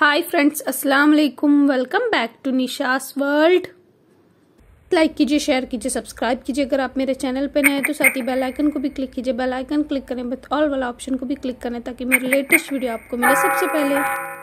हाय friends अस्सलाम वालेकुम welcome back to निशास world like कीजिए शेयर कीजिए सब्सक्राइब कीजिए। अगर आप मेरे चैनल पर नए हैं तो साथ ही बेल आइकन को भी क्लिक कीजिए। बेल आइकन क्लिक करें बट ऑल वाला ऑप्शन को भी क्लिक करें, ताकि मेरे लेटेस्ट वीडियो आपको मिले सबसे पहले।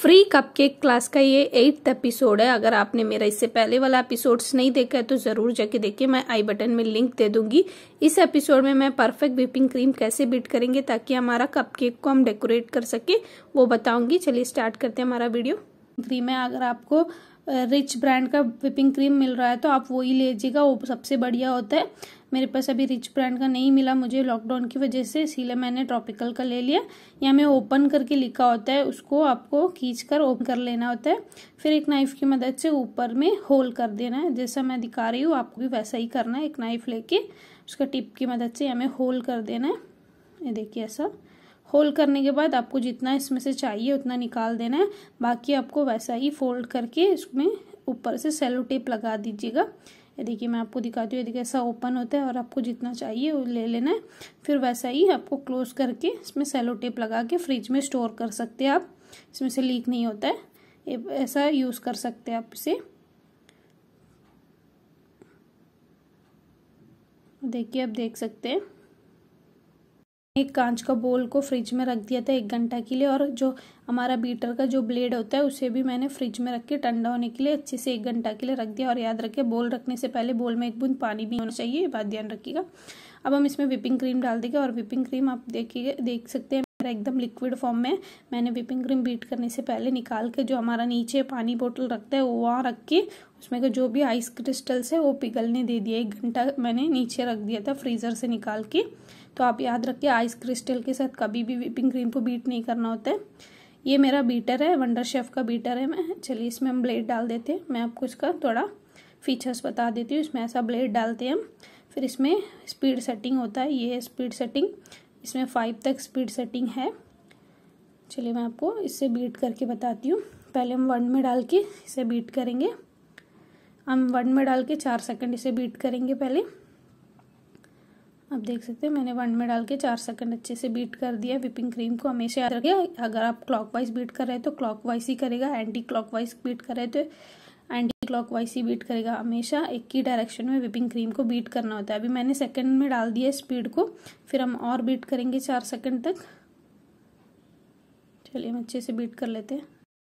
फ्री कपकेक क्लास का ये एट्थ एपिसोड है। अगर आपने मेरा इससे पहले वाला एपिसोड्स नहीं देखा है तो ज़रूर जाके देखिए। मैं आई बटन में लिंक दे दूँगी। इस एपिसोड में मैं परफेक्ट व्हीपिंग क्रीम कैसे बीट करेंगे ताकि हमारा कपकेक को हम डेकोरेट कर सके, वो बताऊँगी। चलिए स्टार्ट करते हैं हमारा वीडियो क्रीम है अगर आपको रिच ब्रांड का विपिंग क्रीम मिल रहा है तो आप वही लीजिएगा, वो सबसे बढ़िया होता है। मेरे पास अभी रिच ब्रांड का नहीं मिला, मुझे लॉकडाउन की वजह से, इसीलिए मैंने ट्रॉपिकल का ले लिया। या में ओपन करके लिखा होता है, उसको आपको खींच कर ओपन कर लेना होता है। फिर एक नाइफ की मदद से ऊपर में होल कर देना है। जैसा मैं दिखा रही हूँ, आपको भी वैसा ही करना है, एक नाइफ लेके, उसका टिप की मदद से हमें होल कर देना है। ये देखिए ऐसा। होल करने के बाद आपको जितना इसमें से चाहिए उतना निकाल देना है। बाकी आपको वैसा ही फोल्ड करके इसमें ऊपर से सेलो टेप लगा दीजिएगा। ये देखिए मैं आपको दिखाती हूँ, ये देखिए ऐसा ओपन होता है और आपको जितना चाहिए वो ले लेना है। फिर वैसा ही आपको क्लोज करके इसमें सेलो टेप लगा के फ्रिज में स्टोर कर सकते हैं आप। इसमें से लीक नहीं होता है। ऐसा यूज़ कर सकते हैं आप इसे। देखिए आप देख सकते हैं। एक कांच का बोल को फ्रिज में रख दिया था एक घंटा के लिए और जो हमारा बीटर का जो ब्लेड होता है, उसे भी मैंने फ्रिज में रख के ठंडा होने के लिए अच्छे से एक घंटा के लिए रख दिया। और याद रखें बोल रखने से पहले बोल में एक बूंद पानी भी होना चाहिए, ये बात ध्यान रखिएगा। अब हम इसमें विपिंग क्रीम डाल देंगे और विपिंग क्रीम आप देखिए, देख सकते हैं, मेरा एकदम लिक्विड फॉर्म में मैंने विपिंग क्रीम बीट करने से पहले निकाल के जो हमारा नीचे पानी बोतल रखता है, वो वहाँ रख के उसमें का जो भी आइस क्रिस्टल्स है, वो पिघलने दे दिया। एक घंटा मैंने नीचे रख दिया था फ्रीज़र से निकाल के। तो आप याद रखिए आइस क्रिस्टल के साथ कभी भी विपिंग क्रीम को बीट नहीं करना होता है। ये मेरा बीटर है वंडर शेफ का बीटर है मैं। चलिए इसमें हम ब्लेड डाल देते हैं। मैं आपको इसका थोड़ा फीचर्स बता देती हूँ। इसमें ऐसा ब्लेड डालते हैं हम। फिर इसमें स्पीड सेटिंग होता है। ये है स्पीड सेटिंग इसमें फाइव तक स्पीड सेटिंग है। चलिए मैं आपको इससे बीट करके बताती हूँ। पहले हम वन में डाल के इसे बीट करेंगे। हम वन में डाल के चार सेकंड इसे बीट करेंगे पहले। आप देख सकते हैं, मैंने वन में डाल के चार सेकंड अच्छे से बीट कर दिया विपिंग क्रीम को। हमेशा याद रखिए, अगर आप क्लॉकवाइज बीट कर रहे हैं तो क्लॉकवाइज ही करेगा एंटी क्लॉकवाइज बीट कर रहे हैं तो एंटी क्लॉकवाइज ही बीट करेगा। हमेशा एक ही डायरेक्शन में विपिंग क्रीम को बीट करना होता है। अभी मैंने सेकंड में डाल दिया स्पीड को, फिर हम और बीट करेंगे चार सेकंड तक। चलिए, हम अच्छे से बीट कर लेते हैं।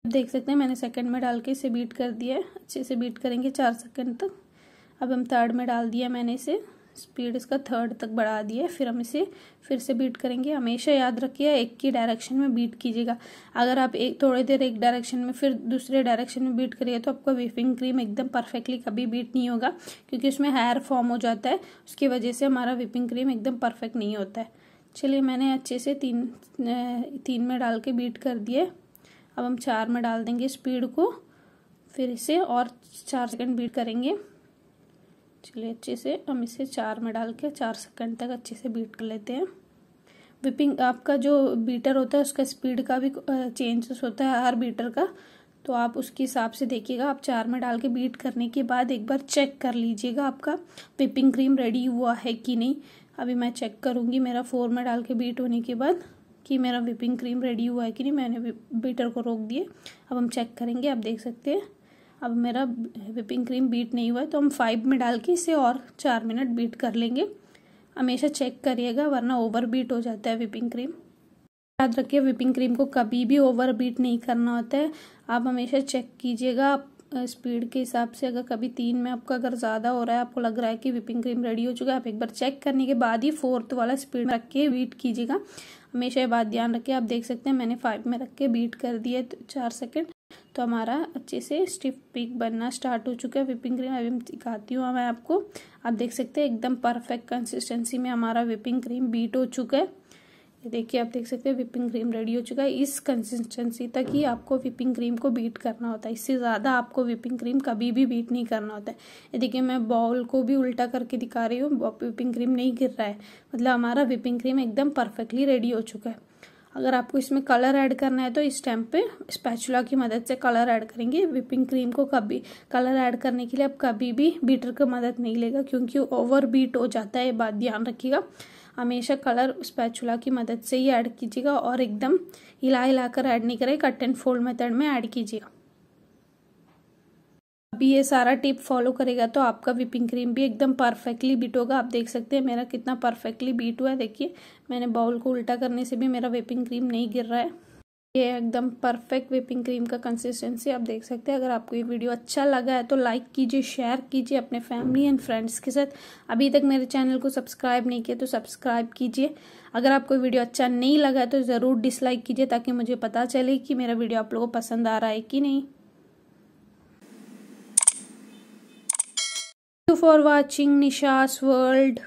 अब देख सकते हैं, मैंने सेकंड में डाल के इसे बीट कर दिया है। अच्छे से बीट करेंगे चार सेकंड तक। अब हम थर्ड में डाल दिया मैंने इसे। स्पीड इसका थर्ड तक बढ़ा दिया है। फिर हम इसे फिर से बीट करेंगे। हमेशा याद रखिए, एक ही डायरेक्शन में बीट कीजिएगा। अगर आप एक थोड़ी देर एक डायरेक्शन में फिर दूसरे डायरेक्शन में बीट करिए तो आपका विपिंग क्रीम एकदम परफेक्टली कभी बीट नहीं होगा, क्योंकि उसमें हेयर फॉर्म हो जाता है। उसकी वजह से हमारा विपिंग क्रीम एकदम परफेक्ट नहीं होता है। चलिए, मैंने अच्छे से तीन तीन में डाल के बीट कर दिए। अब हम चार में डाल देंगे स्पीड को। फिर इसे और चार सेकंड बीट करेंगे। चलिए अच्छे से, हम इसे चार में डाल के चार सेकंड तक अच्छे से बीट कर लेते हैं। विपिंग आपका जो बीटर होता है, उसका स्पीड का भी चेंजेस होता है हर बीटर का। तो आप उसके हिसाब से देखिएगा, आप चार में डाल के बीट करने के बाद एक बार चेक कर लीजिएगा आपका विपिंग क्रीम रेडी हुआ है कि नहीं। अभी मैं चेक करूँगी, मेरा फोर में डाल के बीट होने के बाद कि मेरा विपिंग क्रीम रेडी हुआ है कि नहीं। मैंने बीटर को रोक दिए। अब हम चेक करेंगे, आप देख सकते हैं। अब मेरा विपिंग क्रीम बीट नहीं हुआ है तो हम फाइव में डाल के इसे और चार मिनट बीट कर लेंगे। हमेशा चेक करिएगा, वरना ओवर बीट हो जाता है विपिंग क्रीम याद रखिए विपिंग क्रीम को कभी भी ओवर बीट नहीं करना होता है। आप हमेशा चेक कीजिएगा स्पीड के हिसाब से अगर कभी तीन में आपका अगर ज़्यादा हो रहा है, आपको लग रहा है कि विपिंग क्रीम रेडी हो चुका है, आप एक बार चेक करने के बाद ही फोर्थ वाला स्पीड रख के बीट कीजिएगा। हमेशा ये बात ध्यान रखिए, आप देख सकते हैं मैंने फाइव में रख के बीट कर दिया चार सेकेंड तो हमारा अच्छे से स्टिफ पिक बनना स्टार्ट हो चुका है। विपिंग क्रीम अभी दिखाती हूँ। मैं आपको, आप देख सकते हैं, एकदम परफेक्ट कंसिस्टेंसी में हमारा विपिंग क्रीम बीट हो चुका है। ये देखिए, आप देख सकते हैं विपिंग क्रीम रेडी हो चुका है। इस कंसिस्टेंसी तक ही आपको विपिंग क्रीम को बीट करना होता है। इससे ज़्यादा आपको विपिंग क्रीम कभी भी बीट नहीं करना होता है। ये देखिए, मैं बॉल को भी उल्टा करके दिखा रही हूँ। विपिंग क्रीम नहीं गिर रहा है। मतलब हमारा विपिंग क्रीम एकदम परफेक्टली रेडी हो चुका है। अगर आपको इसमें कलर ऐड करना है तो इस टाइम पे स्पैचुला की मदद से कलर ऐड करेंगे। विपिंग क्रीम को कभी कलर ऐड करने के लिए आप कभी भी बीटर की मदद नहीं लेगा क्योंकि ओवर बीट हो जाता है, ये बात ध्यान रखिएगा। हमेशा कलर स्पैचुला की मदद से ही ऐड कीजिएगा और एकदम हिला हिला कर ऐड नहीं करें। कट एंड फोल्ड मेथड में ऐड कीजिएगा। अभी ये सारा टिप फॉलो करेगा तो आपका विपिंग क्रीम भी एकदम परफेक्टली बीट होगा। आप देख सकते हैं मेरा कितना परफेक्टली बीट हुआ है। देखिए, मैंने बाउल को उल्टा करने से भी मेरा विपिंग क्रीम नहीं गिर रहा है। ये एकदम परफेक्ट विपिंग क्रीम का कंसिस्टेंसी आप देख सकते हैं। अगर आपको ये वीडियो अच्छा लगा है तो लाइक कीजिए शेयर कीजिए अपने फैमिली एंड फ्रेंड्स के साथ। अभी तक मेरे चैनल को सब्सक्राइब नहीं किया तो सब्सक्राइब कीजिए। अगर आपको वीडियो अच्छा नहीं लगा है तो ज़रूर डिसलाइक कीजिए ताकि मुझे पता चले कि मेरा वीडियो आप लोगों को पसंद आ रहा है कि नहीं। You for watching Nisha's world